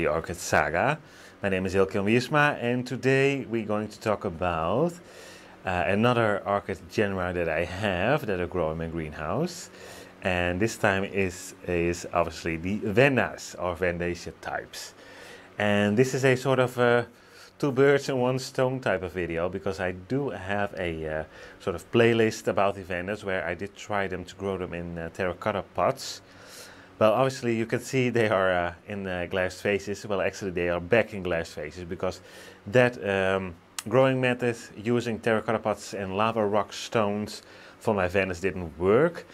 the Orchid Saga. My name is Ilke Wiersma and today we're going to talk about uh, another orchid genera that I have that I grow in my greenhouse. And this time is, is obviously the Vandas or Vandaceous types. And this is a sort of a two birds and one stone type of video because I do have a uh, sort of playlist about the Vandas where I did try them to grow them in uh, terracotta pots. Well, obviously you can see they are uh, in uh, glass vases. Well, actually they are back in glass vases because that um, growing method using terracotta pots and lava rock stones for my Vandas didn't work.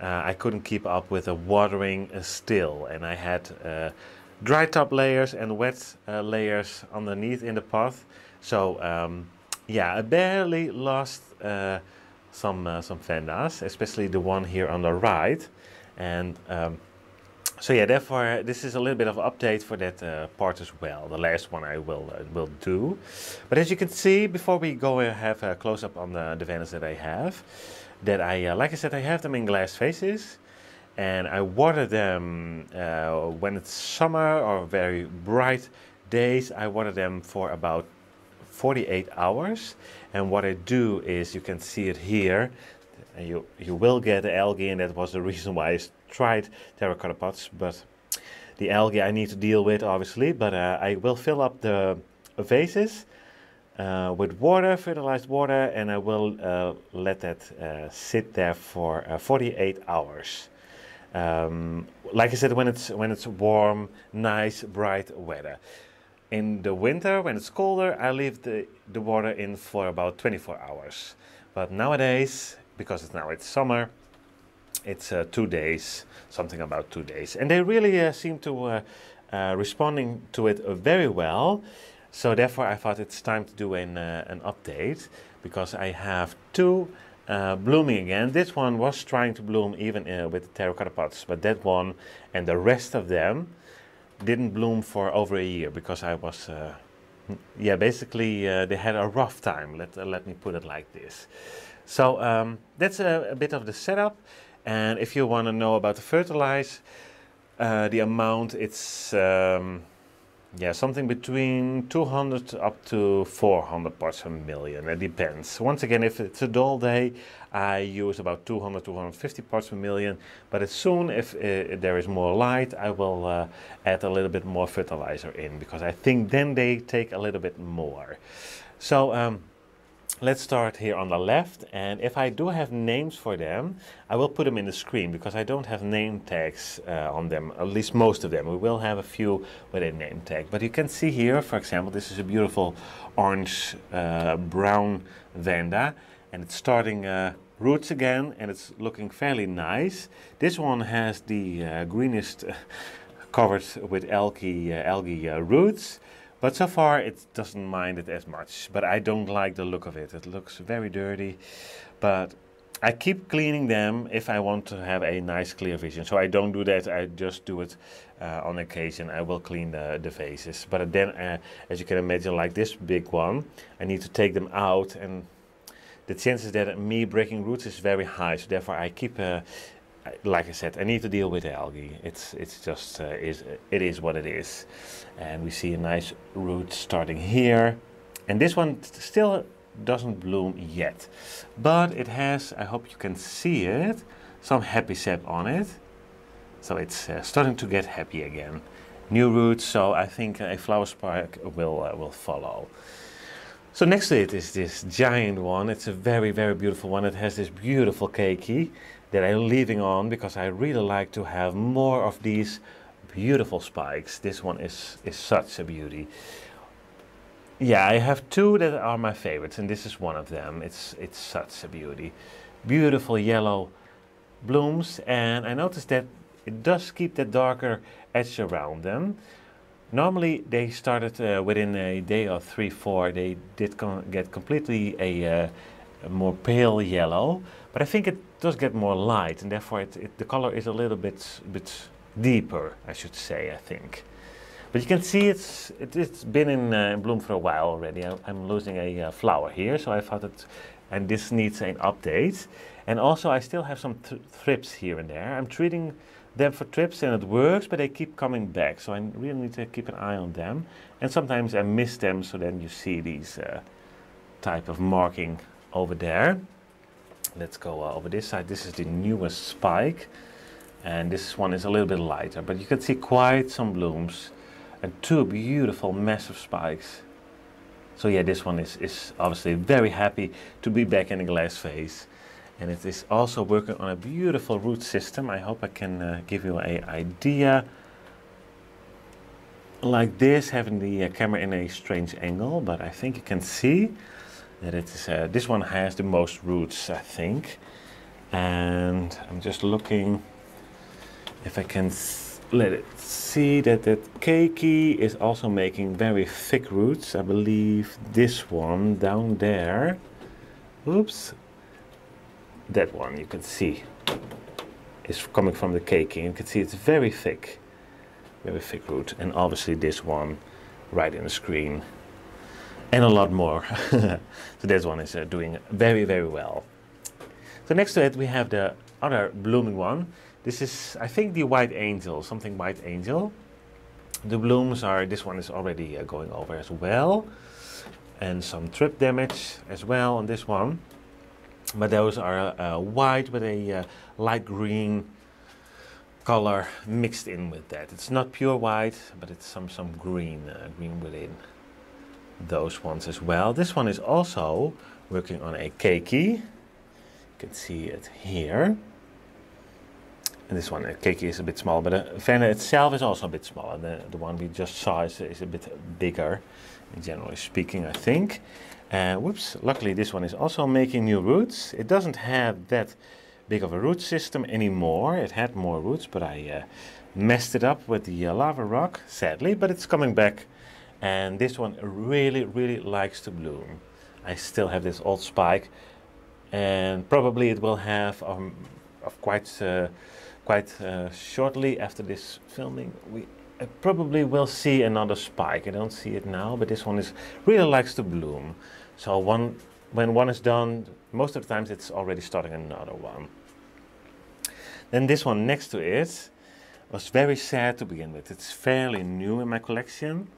Uh, I couldn't keep up with the watering uh, still and I had uh, dry top layers and wet uh, layers underneath in the pot. So um, yeah, I barely lost some, some Vandas, especially the one here on the right. And um, so yeah, therefore this is a little bit of update for that uh, part as well. The last one I will uh, will do. But as you can see, before we go and have a close up on the, the Vandas that I have, that I, uh, like I said, I have them in glass vases. And I water them uh, when it's summer or very bright days. I water them for about 48 hours. And what I do is, you can see it here, you, you will get algae and that was the reason why I tried terracotta pots, but the algae I need to deal with obviously, but uh, I will fill up the vases uh, with water, fertilized water, and I will uh, let that uh, sit there for uh, 48 hours. Um, like I said, when it's when it's warm, nice, bright weather. In the winter, when it's colder, I leave the, the water in for about 24 hours. But nowadays, because it's now it's summer, it's uh, two days, something about two days. And they really uh, seem to uh, uh responding to it uh, very well. So therefore I thought it's time to do an, an update because I have two blooming again. This one was trying to bloom even with the terracotta pots, but that one and the rest of them didn't bloom for over a year because I was yeah, basically uh, they had a rough time. Let uh, let me put it like this. So um, that's a, a, bit of the setup. And if you want to know about the fertilize, uh, the amount, it's um, yeah something between 200 up to 400 parts per million. It depends. Once again, if it's a dull day, I use about 200 250 parts per million. But as soon if, uh, there is more light, I will uh, add a little bit more fertilizer in because I think then they take a little bit more. So. Um, let's start here on the left and if I do have names for them I will put them in the screen because I don't have name tags uh, on them at least most of them. We will have a few with a name tag but you can see here for example this is a beautiful orange uh, brown vanda and it's starting uh, roots again and it's looking fairly nice. This one has the uh, greenest covered with algae, uh, algae roots but so far it doesn't mind it as much. But I don't like the look of it. It looks very dirty. But I keep cleaning them if I want to have a nice clear vision. So I don't do that. I just do it uh, on occasion. I will clean the, the vases. But then, uh, as you can imagine, like this big one, I need to take them out. And the chances that me breaking roots is very high. So therefore I keep uh, like I said, I need to deal with the algae. It's it's just uh, is it is what it is, and we see a nice root starting here, and this one still doesn't bloom yet, but it has. I hope you can see it. Some happy sap on it, so it's uh, starting to get happy again. New roots, so I think a flower spike will uh, will follow. So next to it is this giant one. It's a very very beautiful one. It has this beautiful keiki that I'm leaving on because I really like to have more of these beautiful spikes. This one is, is such a beauty. Yeah, I have two that are my favorites and this is one of them. It's, it's such a beauty. Beautiful yellow blooms and I noticed that it does keep that darker edge around them. Normally they started uh, within a day or three, four, they did get completely a, uh, a more pale yellow, but I think it does get more light and therefore it, it, the color is a little bit, bit deeper, I should say, I think. But you can see it's, it, has been in, uh, bloom for a while already. I, am losing a uh, flower here, so I thought it and this needs an update. And also I still have some th thrips here and there. I'm treating them for thrips and it works, but they keep coming back. So I really need to keep an eye on them. And sometimes I miss them, so then you see these uh, type of marking over there. Let's go uh, over this side. This is the newest spike. And this one is a little bit lighter, but you can see quite some blooms and two beautiful massive spikes. So yeah, this one is, is obviously very happy to be back in the glass vase. And it is also working on a beautiful root system. I hope I can uh, give you an idea. Like this, having the uh, camera in a strange angle, but I think you can see that it is, uh, this one has the most roots, I think. And I'm just looking if I can let it see that that keiki is also making very thick roots. I believe this one down there, oops, that one you can see is coming from the keiki. You can see it's very thick, very thick root. And obviously this one right in the screen and a lot more. so this one is uh, doing very, very well. So next to it we have the other blooming one. This is, I think, the White Angel, something White Angel. The blooms are, this one is already uh, going over as well. And some trip damage as well on this one. But those are uh, white with a uh, light green color mixed in with that. It's not pure white, but it's some, some green, uh, green within those ones as well. This one is also working on a keiki. You can see it here. And this one, uh, Keiki is a bit small, but the Venne itself is also a bit smaller. The, the one we just saw is, is a bit bigger, generally speaking, I think. Uh, whoops, luckily this one is also making new roots. It doesn't have that big of a root system anymore. It had more roots, but I uh, messed it up with the uh, lava rock, sadly, but it's coming back. And this one really, really likes to bloom. I still have this old spike, and probably it will have um, of quite uh, quite uh, shortly after this filming, we uh, probably will see another spike. I don't see it now, but this one is really likes to bloom. So one, when one is done, most of the times it's already starting another one. Then this one next to it was very sad to begin with. It's fairly new in my collection.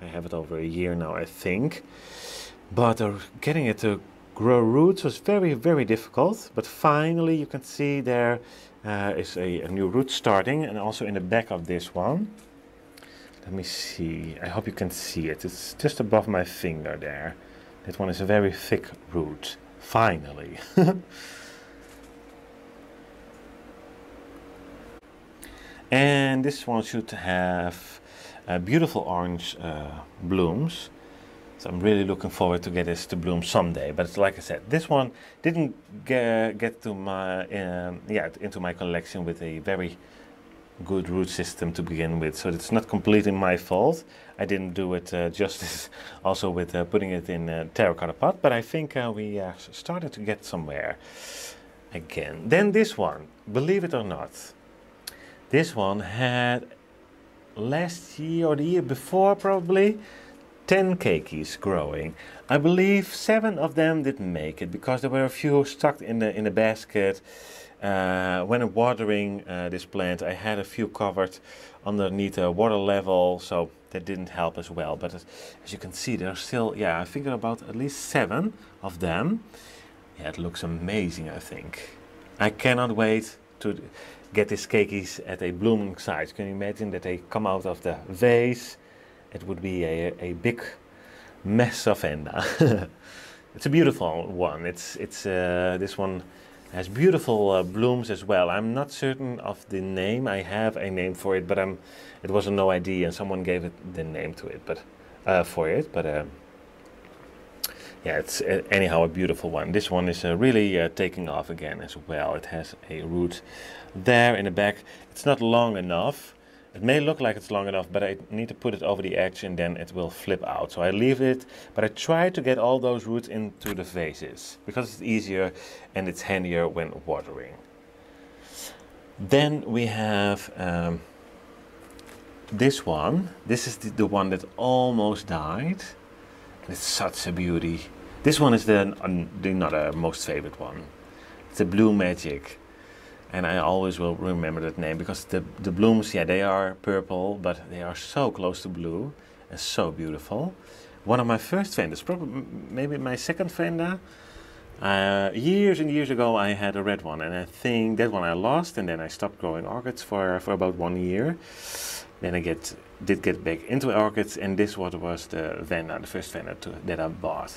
I have it over a year now, I think. But uh, getting it to grow roots was very, very difficult. But finally, you can see there uh, is a, a, new root starting and also in the back of this one. Let me see. I hope you can see it. It's just above my finger there. That one is a very thick root. Finally. and this one should have uh, beautiful orange uh, blooms so I'm really looking forward to get this to bloom someday. But like I said, this one didn't get, get to my um, yeah into my collection with a very good root system to begin with. So it's not completely my fault. I didn't do it uh, justice also with uh, putting it in a terracotta pot. But I think uh, we uh, started to get somewhere again. Then this one, believe it or not, this one had last year or the year before probably 10 keikis growing. I believe seven of them didn't make it because there were a few stuck in the in the basket. Uh, when watering uh, this plant, I had a few covered underneath the water level, so that didn't help as well. But as, as you can see, there's still, yeah, I figure about at least seven of them. Yeah, it looks amazing, I think. I cannot wait to get these keikis at a blooming size. Can you imagine that they come out of the vase? it would be a, a big mess of enda. it's a beautiful one. It's it's uh, this one has beautiful uh, blooms as well. I'm not certain of the name. I have a name for it, but I'm it was a no ID, and someone gave it the name to it, but uh, for it. But uh, yeah, it's uh, anyhow a beautiful one. This one is uh, really uh, taking off again as well. It has a root there in the back. It's not long enough it may look like it's long enough, but I need to put it over the edge and then it will flip out. So I leave it, but I try to get all those roots into the vases because it's easier and it's handier when watering. Then we have um, this one. This is the, the one that almost died. It's such a beauty. This one is the, the another most favorite one. It's the Blue Magic. And I always will remember that name because the, the blooms, yeah, they are purple, but they are so close to blue and so beautiful. One of my first vandas, probably maybe my second vanda. Uh, years and years ago, I had a red one, and I think that one I lost, and then I stopped growing orchids for, for about one year. Then I get did get back into orchids, and this one was the vanda, the first vanda to, that I bought.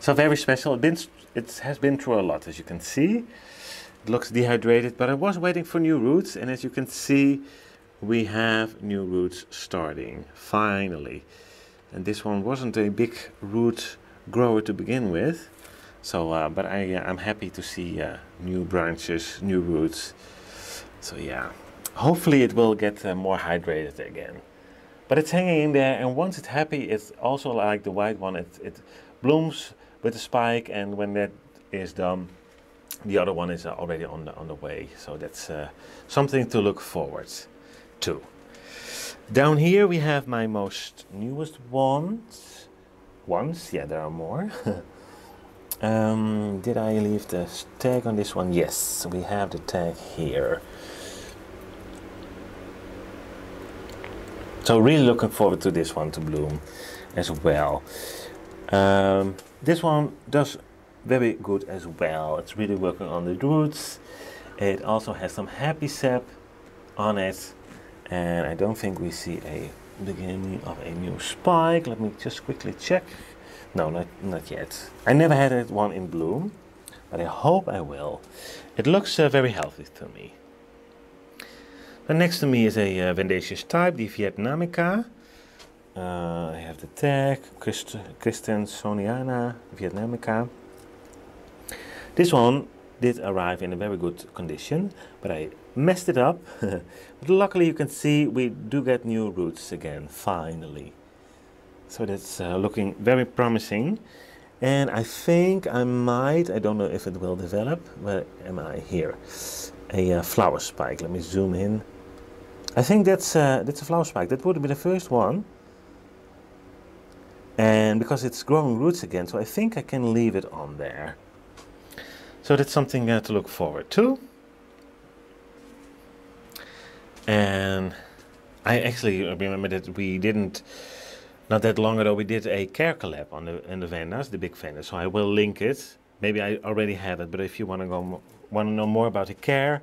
So very special. It, been, it has been through a lot, as you can see. It looks dehydrated, but I was waiting for new roots, and as you can see, we have new roots starting, finally. And this one wasn't a big root grower to begin with, so, uh, but I, uh, I'm happy to see uh, new branches, new roots. So yeah, hopefully it will get uh, more hydrated again. But it's hanging in there, and once it's happy, it's also like the white one. It, it blooms with a spike, and when that is done, the other one is already on the on the way. So that's uh, something to look forward to. Down here we have my most newest ones. Ones, yeah, there are more. um, did I leave the tag on this one? Yes, we have the tag here. So really looking forward to this one to bloom as well. Um, this one does very good as well. It's really working on the roots. It also has some happy sap on it. And I don't think we see a beginning of a new spike. Let me just quickly check. No, not, not yet. I never had one in bloom, but I hope I will. It looks uh, very healthy to me. And next to me is a uh, type, the Vietnamica. Uh, I have the tag, Christ Christensoniana Vietnamica. This one did arrive in a very good condition, but I messed it up. but luckily you can see we do get new roots again, finally. So that's uh, looking very promising. And I think I might, I don't know if it will develop, where am I here? A uh, flower spike, let me zoom in. I think that's, that's a flower spike, that would be the first one. And because it's growing roots again so I think I can leave it on there. So that's something uh, to look forward to. And I actually remember that we didn't not that long ago we did a care collab on the in the vandas the big vandas so I will link it. Maybe I already have it but if you want to go want to know more about the care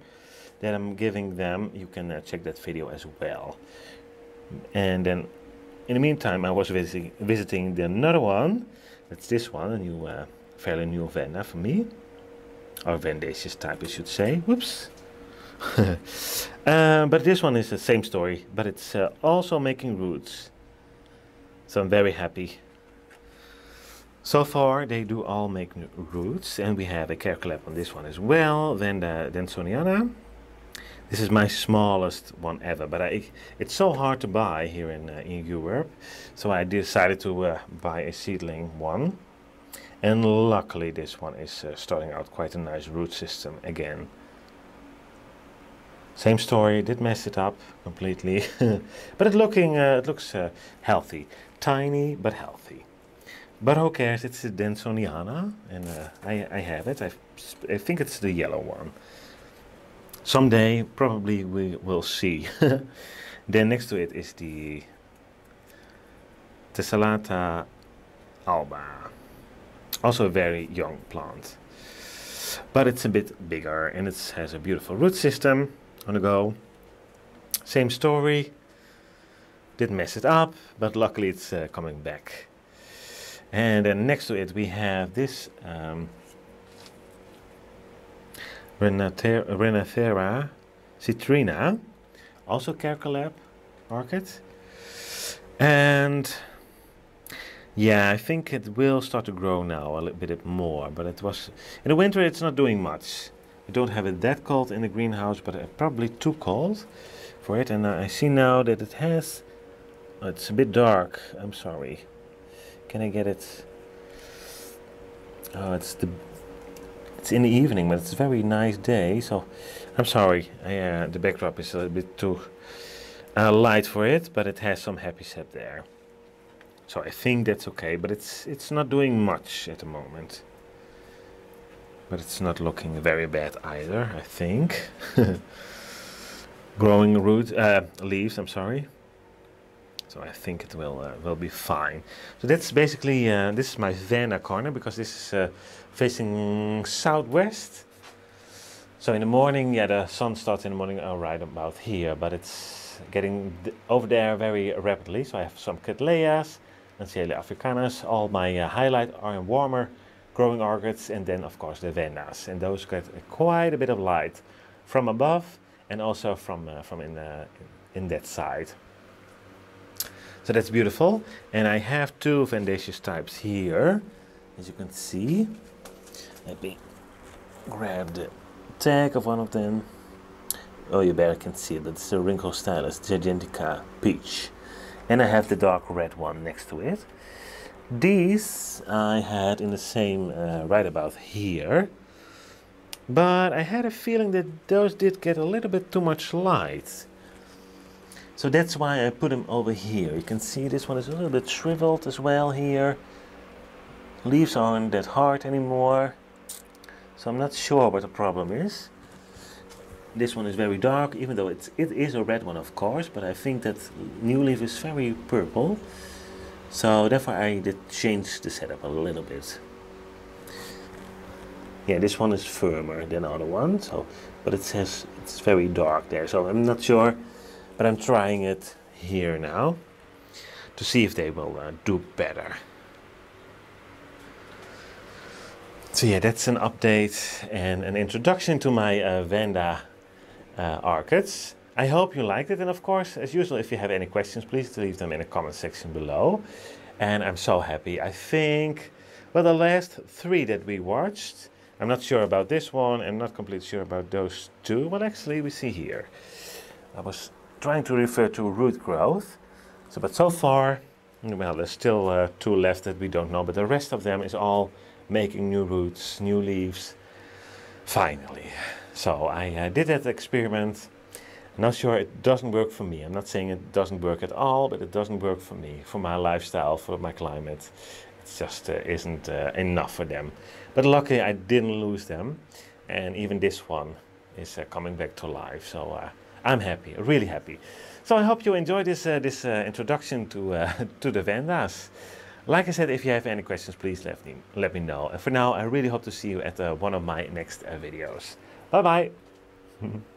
that I'm giving them you can uh, check that video as well and then in the meantime, I was visiting, visiting the another one. That's this one, a new, uh, fairly new Vanda for me. Or Vandaceous type, I should say. Whoops. uh, but this one is the same story, but it's uh, also making roots. So I'm very happy. So far, they do all make roots, and we have a care collab on this one as well. Then the Denisoniana. This is my smallest one ever, but I, it's so hard to buy here in, uh, in Europe. So I decided to uh, buy a seedling one. And luckily this one is uh, starting out quite a nice root system again. Same story, did mess it up completely. but it, looking, uh, it looks uh, healthy. Tiny, but healthy. But who cares, it's a Denisoniana, and uh, I, I have it. I, I think it's the yellow one. Someday, probably we will see. then next to it is the Tessellata alba. Also a very young plant. But it's a bit bigger and it has a beautiful root system on the go. Same story. Didn't mess it up, but luckily it's uh, coming back. And then next to it we have this um, Renanthera citrina, also Care Collab market. And yeah, I think it will start to grow now a little bit more, but it was in the winter it's not doing much. I don't have it that cold in the greenhouse, but uh, probably too cold for it. And uh, I see now that it has, oh, it's a bit dark. I'm sorry. Can I get it? Oh, it's the it's in the evening, but it's a very nice day. So I'm sorry, uh, the backdrop is a little bit too uh, light for it, but it has some happy sap there. So I think that's okay, but it's it's not doing much at the moment. But it's not looking very bad either, I think. Growing root uh, leaves, I'm sorry. So I think it will uh, will be fine. So that's basically uh, this is my vanda corner because this is uh, facing southwest. So in the morning, yeah, the sun starts in the morning uh, right about here, but it's getting over there very rapidly. So I have some Cattleyas and Caellia africanus. All my uh, highlight are in warmer growing orchids, and then of course the vandas, and those get quite a bit of light from above and also from uh, from in uh, in that side. So that's beautiful, and I have two vandaceous types here, as you can see. Let me grab the tag of one of them. Oh, you better can see it. It's a Rhynchostylis, Gigantica Peach. And I have the dark red one next to it. These I had in the same uh, right about here. But I had a feeling that those did get a little bit too much light. So that's why I put them over here. You can see this one is a little bit shriveled as well here. Leaves aren't that hard anymore. So I'm not sure what the problem is. This one is very dark, even though it's, it is a red one of course, but I think that new leaf is very purple. So therefore I did change the setup a little bit. Yeah, this one is firmer than the other one, so but it says it's very dark there, so I'm not sure, but I'm trying it here now to see if they will uh, do better. So yeah, that's an update and an introduction to my uh, Vanda uh, orchids. I hope you liked it and of course, as usual, if you have any questions, please leave them in the comment section below. And I'm so happy. I think, well, the last three that we watched, I'm not sure about this one and not completely sure about those two. Well, actually, we see here. I was trying to refer to root growth. So, but so far, well, there's still uh, two left that we don't know, but the rest of them is all making new roots, new leaves, finally. So I uh, did that experiment not sure it doesn't work for me. I'm not saying it doesn't work at all, but it doesn't work for me, for my lifestyle, for my climate. It just uh, isn't uh, enough for them. But luckily, I didn't lose them, and even this one is uh, coming back to life. So uh, I'm happy, really happy. So I hope you enjoyed this uh, this uh, introduction to to the Vandas. Like I said, if you have any questions, please let me let me know. And for now, I really hope to see you at one of my next videos. Bye bye.